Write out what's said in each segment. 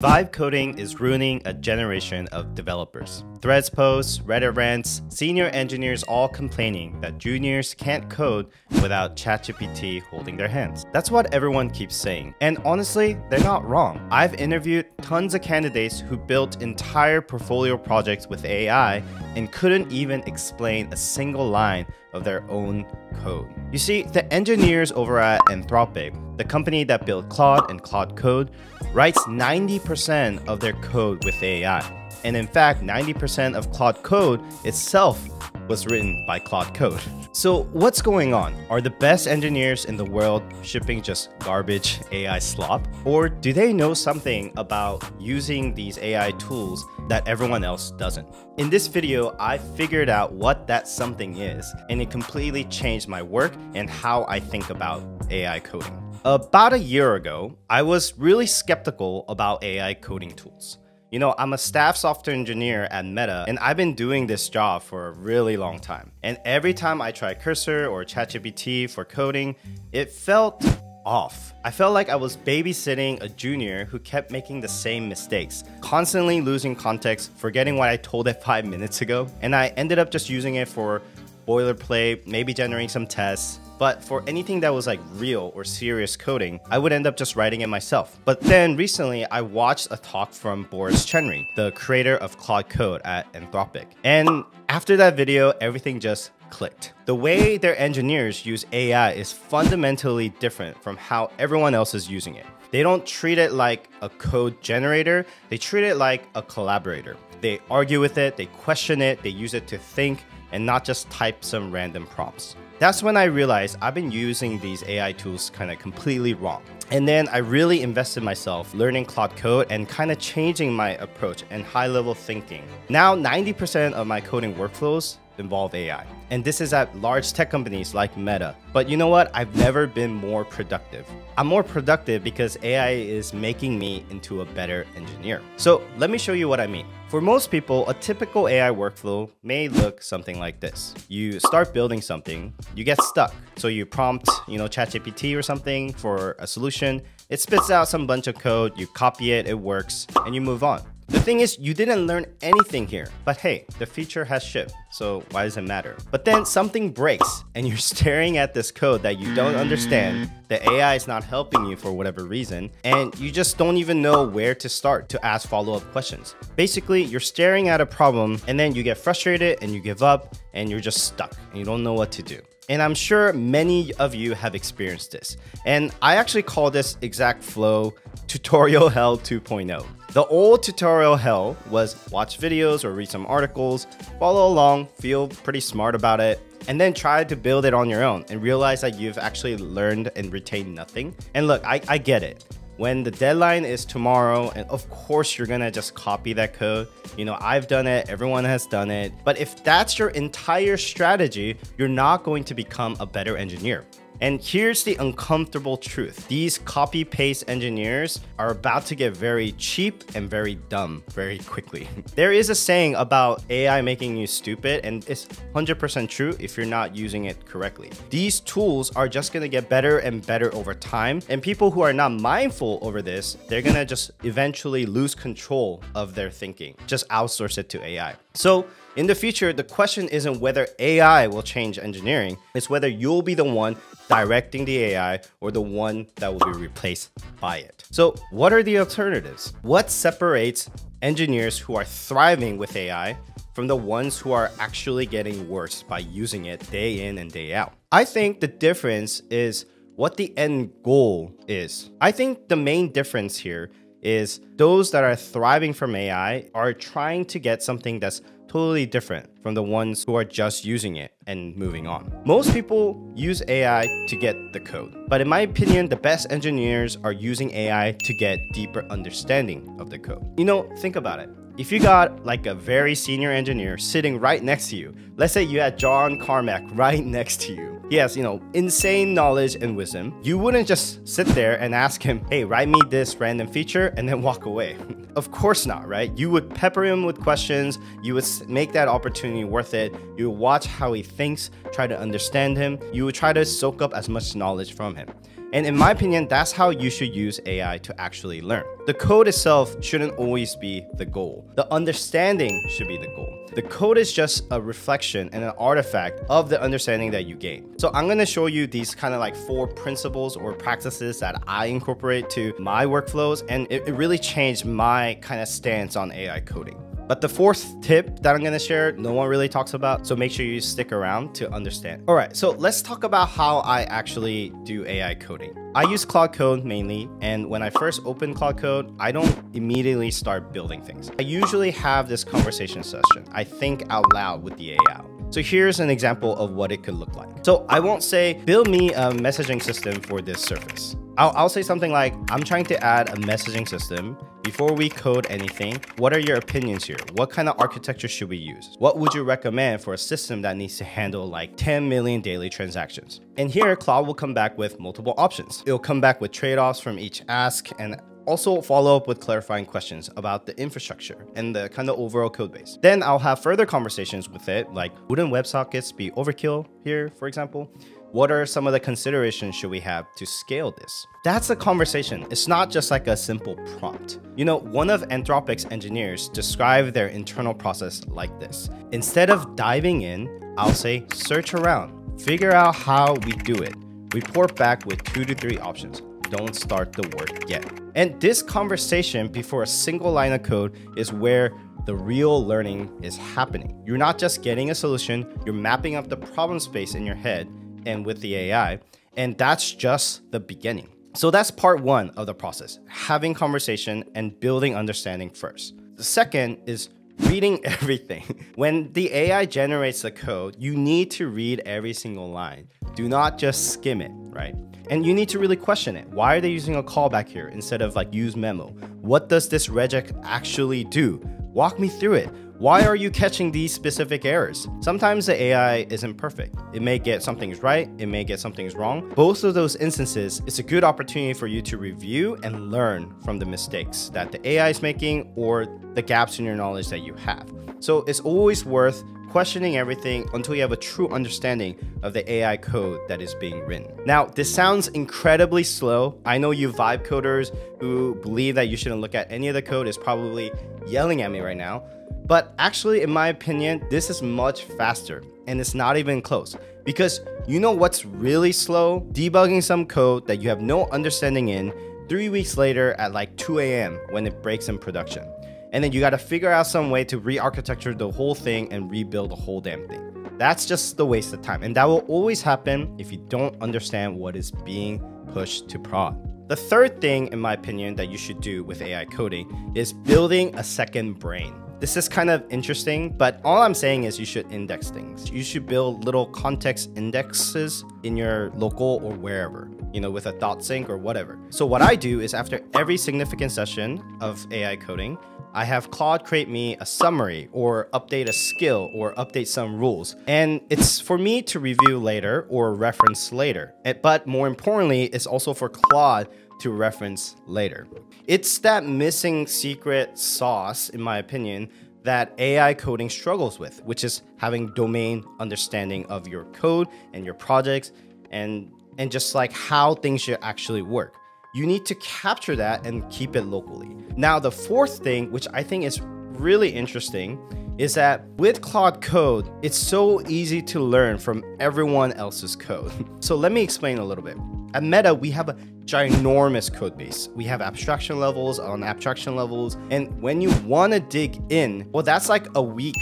Vibe coding is ruining a generation of developers. Threads posts, Reddit rants, senior engineers all complaining that juniors can't code without ChatGPT holding their hands. That's what everyone keeps saying. And honestly, they're not wrong. I've interviewed tons of candidates who built entire portfolio projects with AI and couldn't even explain a single line of their own code. You see, the engineers over at Anthropic, the company that built Claude and Claude Code, writes 90% of their code with AI. And in fact, 90% of Claude Code itself was written by Claude Code. So what's going on? Are the best engineers in the world shipping just garbage AI slop? Or do they know something about using these AI tools that everyone else doesn't? In this video, I figured out what that something is, and it completely changed my work and how I think about AI coding. About a year ago, I was really skeptical about AI coding tools. You know, I'm a staff software engineer at Meta, and I've been doing this job for a really long time. And every time I try Cursor or ChatGPT for coding, it felt off. I felt like I was babysitting a junior who kept making the same mistakes, constantly losing context, forgetting what I told it five minutes ago, and I ended up just using it for boilerplate, maybe generating some tests, but for anything that was like real or serious coding, I would end up just writing it myself. But then recently, I watched a talk from Boris Cherny, the creator of Claude Code at Anthropic. And after that video, everything just clicked. The way their engineers use AI is fundamentally different from how everyone else is using it. They don't treat it like a code generator, they treat it like a collaborator. They argue with it, they question it, they use it to think, and not just type some random prompts. That's when I realized I've been using these AI tools kind of completely wrong. And then I really invested myself learning Claude Code and kind of changing my approach and high level thinking. Now 90% of my coding workflows involve AI. And this is at large tech companies like Meta. But you know what? I've never been more productive. I'm more productive because AI is making me into a better engineer. So let me show you what I mean. For most people, a typical AI workflow may look something like this. You start building something, you get stuck. So you prompt, you know, ChatGPT or something for a solution. It spits out some bunch of code, you copy it, it works, and you move on. The thing is, you didn't learn anything here, but hey, the feature has shipped, so why does it matter? But then something breaks, and you're staring at this code that you don't understand, the AI is not helping you for whatever reason, and you just don't even know where to start to ask follow-up questions. Basically, you're staring at a problem, and then you get frustrated and you give up, and you're just stuck, and you don't know what to do. And I'm sure many of you have experienced this. And I actually call this exact flow tutorial hell 2.0. The old tutorial hell was watch videos or read some articles, follow along, feel pretty smart about it, and then try to build it on your own and realize that you've actually learned and retained nothing. And look, I, I get it. When the deadline is tomorrow, and of course you're gonna just copy that code. You know, I've done it, everyone has done it. But if that's your entire strategy, you're not going to become a better engineer. And here's the uncomfortable truth. These copy paste engineers are about to get very cheap and very dumb very quickly. there is a saying about AI making you stupid and it's 100% true if you're not using it correctly. These tools are just gonna get better and better over time and people who are not mindful over this, they're gonna just eventually lose control of their thinking. Just outsource it to AI. So in the future, the question isn't whether AI will change engineering, it's whether you'll be the one directing the AI or the one that will be replaced by it. So what are the alternatives? What separates engineers who are thriving with AI from the ones who are actually getting worse by using it day in and day out? I think the difference is what the end goal is. I think the main difference here is those that are thriving from AI are trying to get something that's totally different from the ones who are just using it and moving on. Most people use AI to get the code, but in my opinion, the best engineers are using AI to get deeper understanding of the code. You know, think about it. If you got like a very senior engineer sitting right next to you, let's say you had John Carmack right next to you, he has, you know, insane knowledge and wisdom, you wouldn't just sit there and ask him, hey, write me this random feature and then walk away. of course not, right? You would pepper him with questions, you would make that opportunity worth it, you would watch how he thinks, try to understand him, you would try to soak up as much knowledge from him. And in my opinion, that's how you should use AI to actually learn. The code itself shouldn't always be the goal. The understanding should be the goal. The code is just a reflection and an artifact of the understanding that you gain. So I'm going to show you these kind of like four principles or practices that I incorporate to my workflows and it, it really changed my kind of stance on AI coding. But the fourth tip that I'm gonna share, no one really talks about, so make sure you stick around to understand. All right, so let's talk about how I actually do AI coding. I use Claude Code mainly, and when I first open Claude Code, I don't immediately start building things. I usually have this conversation session. I think out loud with the AI. So here's an example of what it could look like. So I won't say, build me a messaging system for this service. I'll, I'll say something like, I'm trying to add a messaging system. Before we code anything, what are your opinions here? What kind of architecture should we use? What would you recommend for a system that needs to handle like 10 million daily transactions? And here, Claude will come back with multiple options. It'll come back with trade-offs from each ask and also follow up with clarifying questions about the infrastructure and the kind of overall code base. Then I'll have further conversations with it, like wouldn't WebSockets be overkill here, for example? What are some of the considerations should we have to scale this? That's a conversation. It's not just like a simple prompt. You know, one of Anthropic's engineers described their internal process like this. Instead of diving in, I'll say search around, figure out how we do it, report back with two to three options. Don't start the work yet. And this conversation before a single line of code is where the real learning is happening. You're not just getting a solution, you're mapping up the problem space in your head and with the AI. And that's just the beginning. So that's part one of the process having conversation and building understanding first. The second is reading everything. When the AI generates the code, you need to read every single line. Do not just skim it, right? And you need to really question it. Why are they using a callback here instead of like use memo? What does this regex actually do? Walk me through it. Why are you catching these specific errors? Sometimes the AI isn't perfect. It may get some things right, it may get some things wrong. Both of those instances, it's a good opportunity for you to review and learn from the mistakes that the AI is making or the gaps in your knowledge that you have. So it's always worth questioning everything until you have a true understanding of the AI code that is being written. Now, this sounds incredibly slow. I know you vibe coders who believe that you shouldn't look at any of the code is probably yelling at me right now. But actually, in my opinion, this is much faster and it's not even close. Because you know what's really slow? Debugging some code that you have no understanding in three weeks later at like 2 a.m. when it breaks in production. And then you gotta figure out some way to re architecture the whole thing and rebuild the whole damn thing. That's just the waste of time. And that will always happen if you don't understand what is being pushed to prod. The third thing, in my opinion, that you should do with AI coding is building a second brain. This is kind of interesting, but all I'm saying is you should index things. You should build little context indexes in your local or wherever, you know, with a dot sync or whatever. So what I do is after every significant session of AI coding, I have Claude create me a summary or update a skill or update some rules. And it's for me to review later or reference later. But more importantly, it's also for Claude to reference later. It's that missing secret sauce, in my opinion, that AI coding struggles with, which is having domain understanding of your code and your projects and and just like how things should actually work. You need to capture that and keep it locally. Now, the fourth thing, which I think is really interesting, is that with Claude Code, it's so easy to learn from everyone else's code. so let me explain a little bit. At Meta, we have a ginormous code base. We have abstraction levels on abstraction levels. And when you want to dig in, well, that's like a week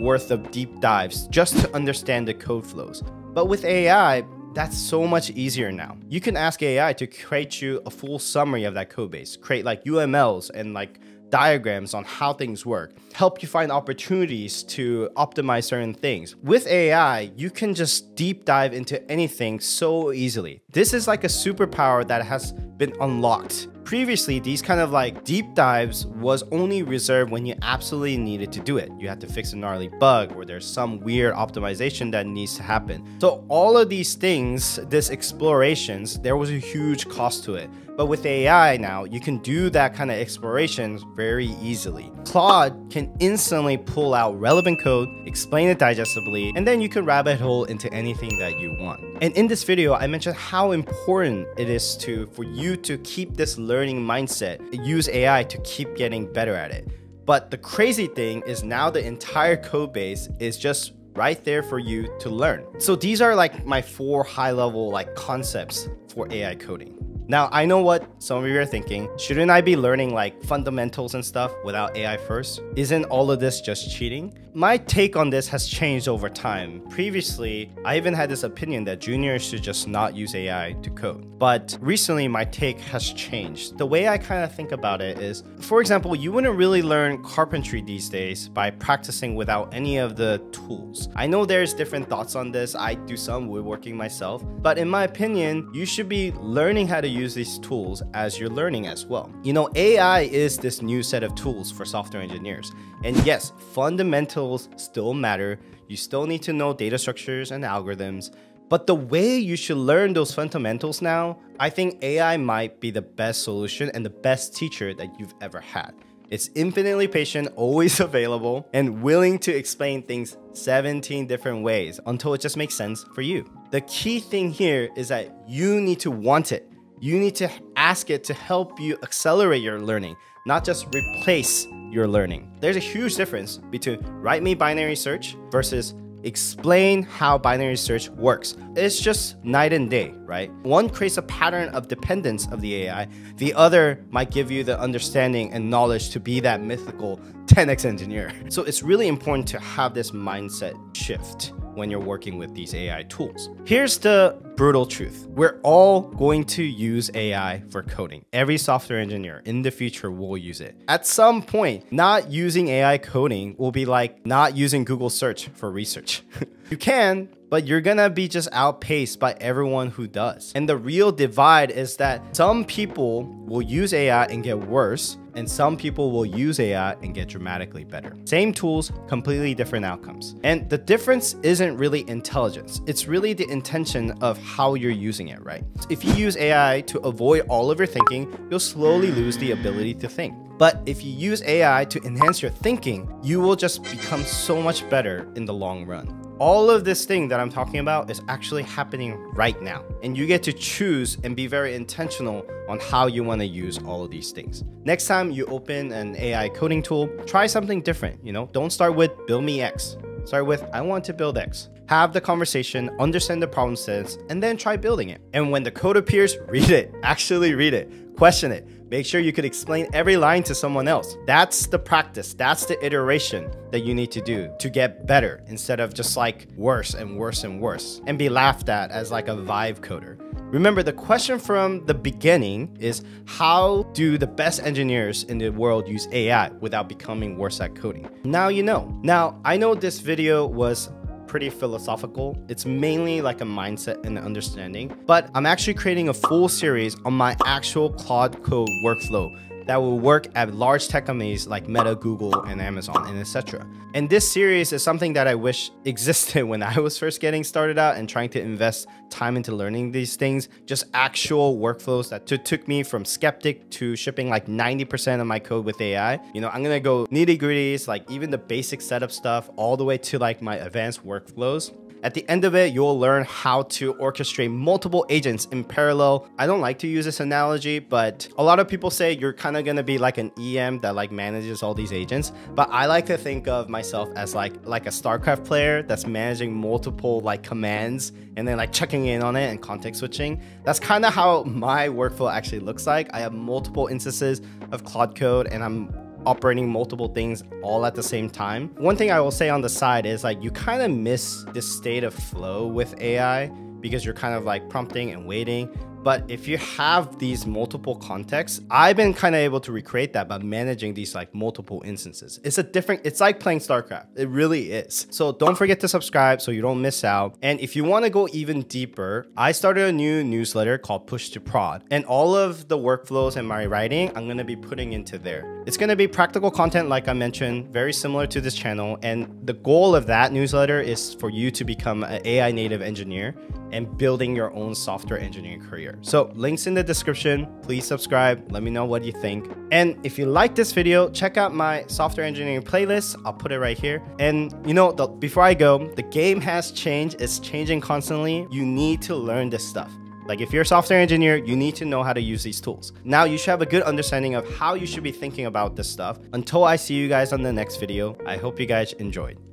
worth of deep dives just to understand the code flows. But with AI, that's so much easier now. You can ask AI to create you a full summary of that code base, create like UMLs and like diagrams on how things work, help you find opportunities to optimize certain things. With AI, you can just deep dive into anything so easily. This is like a superpower that has been unlocked. Previously, these kind of like deep dives was only reserved when you absolutely needed to do it. You had to fix a gnarly bug or there's some weird optimization that needs to happen. So all of these things, this explorations, there was a huge cost to it But with AI now, you can do that kind of exploration very easily. Claude can instantly pull out relevant code, explain it digestibly, and then you can rabbit hole into anything that you want. And in this video, I mentioned how important it is to for you to keep this learning mindset, use AI to keep getting better at it. But the crazy thing is now the entire code base is just right there for you to learn. So these are like my four high level like concepts for AI coding. Now, I know what some of you are thinking. Shouldn't I be learning like fundamentals and stuff without AI first? Isn't all of this just cheating? My take on this has changed over time. Previously, I even had this opinion that juniors should just not use AI to code. But recently, my take has changed. The way I kind of think about it is, for example, you wouldn't really learn carpentry these days by practicing without any of the tools. I know there's different thoughts on this. I do some woodworking myself. But in my opinion, you should be learning how to use these tools as you're learning as well. You know, AI is this new set of tools for software engineers. And yes, fundamentals still matter. You still need to know data structures and algorithms. But the way you should learn those fundamentals now, I think AI might be the best solution and the best teacher that you've ever had. It's infinitely patient, always available, and willing to explain things 17 different ways until it just makes sense for you. The key thing here is that you need to want it. You need to ask it to help you accelerate your learning, not just replace your learning. There's a huge difference between write me binary search versus explain how binary search works. It's just night and day, right? One creates a pattern of dependence of the AI, the other might give you the understanding and knowledge to be that mythical 10x engineer. So it's really important to have this mindset shift when you're working with these AI tools. Here's the brutal truth. We're all going to use AI for coding. Every software engineer in the future will use it. At some point, not using AI coding will be like not using Google search for research. you can, but you're gonna be just outpaced by everyone who does. And the real divide is that some people will use AI and get worse, and some people will use AI and get dramatically better. Same tools, completely different outcomes. And the difference isn't really intelligence, it's really the intention of how you're using it, right? If you use AI to avoid all of your thinking, you'll slowly lose the ability to think. But if you use AI to enhance your thinking, you will just become so much better in the long run. All of this thing that I'm talking about is actually happening right now. And you get to choose and be very intentional on how you want to use all of these things. Next time you open an AI coding tool, try something different, you know? Don't start with build me X. Start with I want to build X. Have the conversation, understand the problem sets, and then try building it. And when the code appears, read it. Actually read it. Question it Make sure you could explain every line to someone else. That's the practice. That's the iteration that you need to do to get better instead of just like worse and worse and worse and be laughed at as like a vibe coder. Remember, the question from the beginning is how do the best engineers in the world use AI without becoming worse at coding? Now you know. Now, I know this video was pretty philosophical. It's mainly like a mindset and understanding, but I'm actually creating a full series on my actual Claude Code workflow that will work at large tech companies like Meta, Google, and Amazon, and etc. And this series is something that I wish existed when I was first getting started out and trying to invest time into learning these things. Just actual workflows that took me from skeptic to shipping like 90% of my code with AI. You know, I'm gonna go nitty gritties, like even the basic setup stuff, all the way to like my advanced workflows. At the end of it, you'll learn how to orchestrate multiple agents in parallel. I don't like to use this analogy, but a lot of people say you're kind of going to be like an EM that like manages all these agents. But I like to think of myself as like like a StarCraft player that's managing multiple like commands and then like checking in on it and context switching. That's kind of how my workflow actually looks like. I have multiple instances of Claude Code and I'm operating multiple things all at the same time. One thing I will say on the side is like you kind of miss this state of flow with AI because you're kind of like prompting and waiting. But if you have these multiple contexts, I've been kind of able to recreate that by managing these like multiple instances. It's a different, it's like playing StarCraft. It really is. So don't forget to subscribe so you don't miss out. And if you want to go even deeper, I started a new newsletter called Push to Prod. And all of the workflows and my writing, I'm going to be putting into there. It's going to be practical content, like I mentioned, very similar to this channel. And the goal of that newsletter is for you to become an AI native engineer and building your own software engineering career. So, links in the description. Please subscribe. Let me know what you think. And if you like this video, check out my software engineering playlist. I'll put it right here. And you know, the, before I go, the game has changed. It's changing constantly. You need to learn this stuff. Like if you're a software engineer, you need to know how to use these tools. Now you should have a good understanding of how you should be thinking about this stuff. Until I see you guys on the next video, I hope you guys enjoyed.